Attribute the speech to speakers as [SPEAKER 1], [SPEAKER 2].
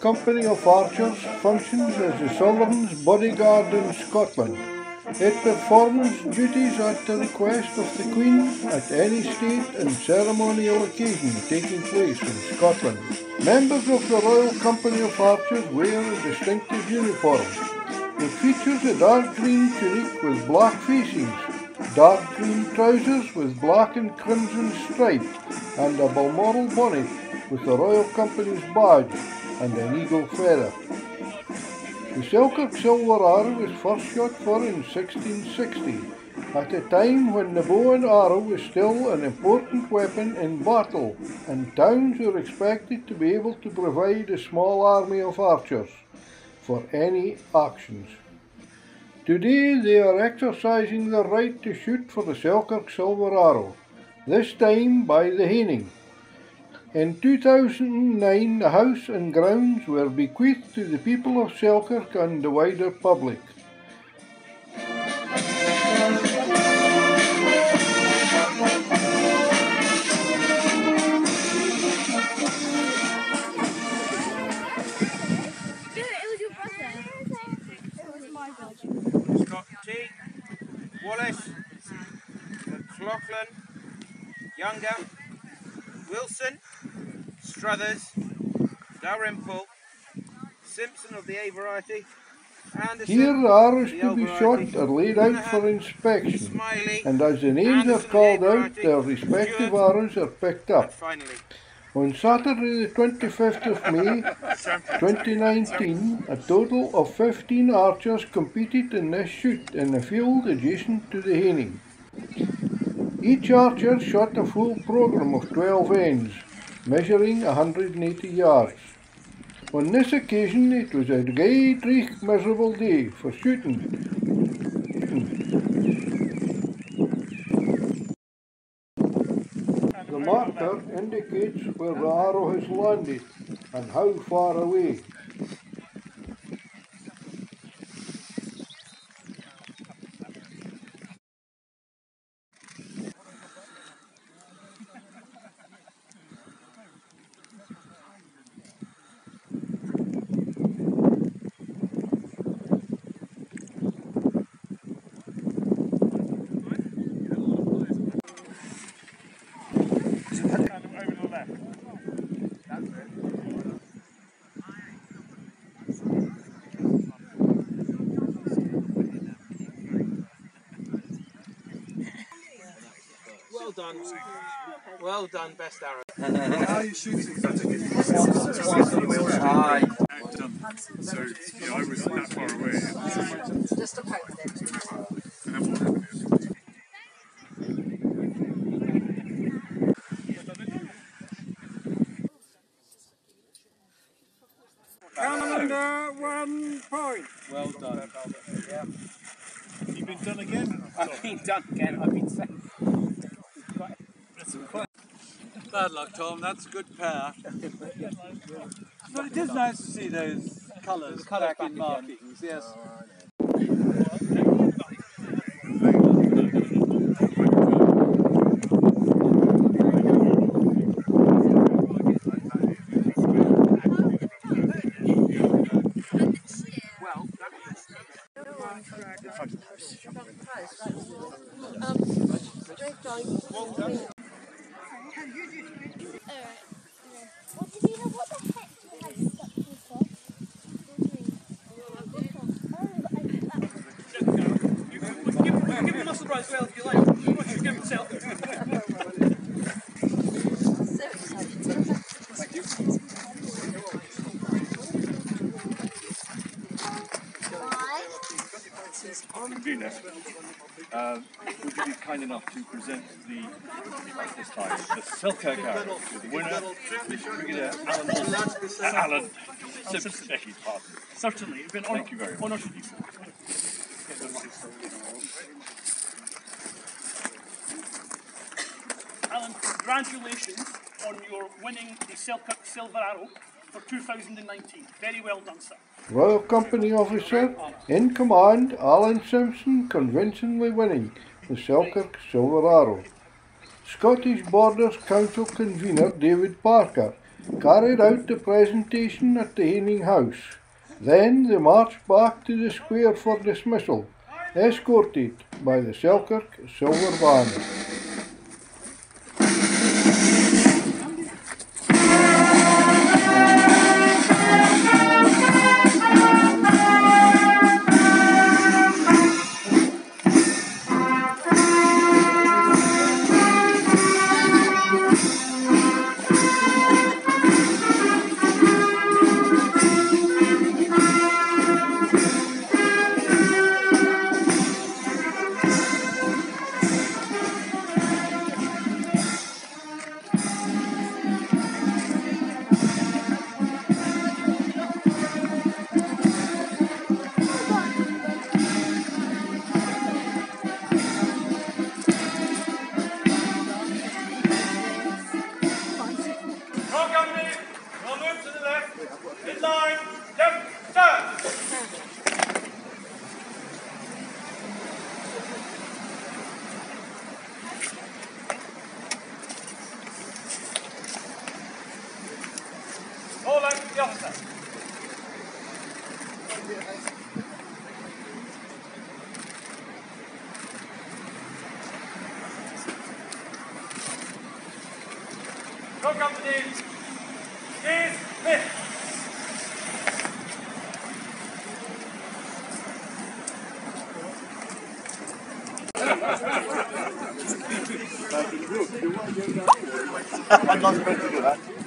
[SPEAKER 1] Company of Archers functions as the Sovereign's bodyguard in Scotland. It performs duties at the request of the Queen at any state and ceremonial occasion taking place in Scotland. Members of the Royal Company of Archers wear a distinctive uniform. It features a dark green tunic with black facings, dark green trousers with black and crimson stripes, and a Balmoral bonnet with the Royal Company's badge and then an eagle feather. The Selkirk silver arrow was first shot for in 1660, at a time when the bow and arrow was still an important weapon in battle, and towns were expected to be able to provide a small army of archers for any actions. Today they are exercising their right to shoot for the Selkirk silver arrow, this time by the Haining. In 2009, the house and grounds were bequeathed to the people of Selkirk and the wider public.
[SPEAKER 2] Wallace, McLaughlin, Younger, Wilson, Struthers, Dalrymple, Simpson of the A variety, Anderson,
[SPEAKER 1] Here the arrows to be shot are laid out for inspection,
[SPEAKER 2] Smiley,
[SPEAKER 1] and as the names are called out, their respective arrows are picked up.
[SPEAKER 2] finally,
[SPEAKER 1] On Saturday the 25th of May 2019, a total of 15 archers competed in this shoot in a field adjacent to the Haining. Each archer shot a full program of 12 ends, measuring 180 yards. On this occasion it was a gay, miserable day for shooting. The marker indicates where the arrow has landed and how far away.
[SPEAKER 2] Done, well done, best arrow.
[SPEAKER 3] How are you shooting?
[SPEAKER 4] Aye.
[SPEAKER 5] done. So yeah, I was that far away.
[SPEAKER 6] Just a poke then.
[SPEAKER 5] And then what happened is
[SPEAKER 2] Calendar one point.
[SPEAKER 4] Well done.
[SPEAKER 5] you've been done again.
[SPEAKER 4] I've been done again. I've been saying. Bad luck, Tom. That's a good pair. but it is nice to see those colours
[SPEAKER 2] colours
[SPEAKER 4] back in
[SPEAKER 2] back again.
[SPEAKER 4] markings. Yes.
[SPEAKER 2] Well,
[SPEAKER 6] What
[SPEAKER 2] give him a muscle rise well if you like. Give him himself.
[SPEAKER 7] Uh, would you be kind enough to present the, at this time, the Selkirk Arrow to the winner, Brigadier Alan Wilson, uh, Alan Simpson, beg his pardon.
[SPEAKER 2] Certainly, it's been an honour.
[SPEAKER 7] Thank you very much.
[SPEAKER 2] Honour to do so. Alan, congratulations on your winning the Selkirk Silver Arrow for 2019. Very well done, sir.
[SPEAKER 1] Royal Company Officer in command Alan Simpson convincingly winning the Selkirk Silver Arrow. Scottish Borders Council convener David Parker carried out the presentation at the Haining House. Then they marched back to the square for dismissal, escorted by the Selkirk Silver Banner.
[SPEAKER 2] Roll company, is left.
[SPEAKER 7] I'd love to do that.